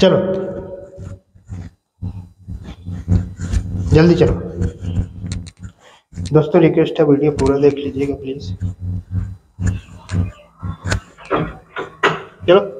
चलो। जल्दी चलो। दोस्तों रिक्वेस्ट है वीडियो पूरा देख लीजिएगा प्लीज़ चलो।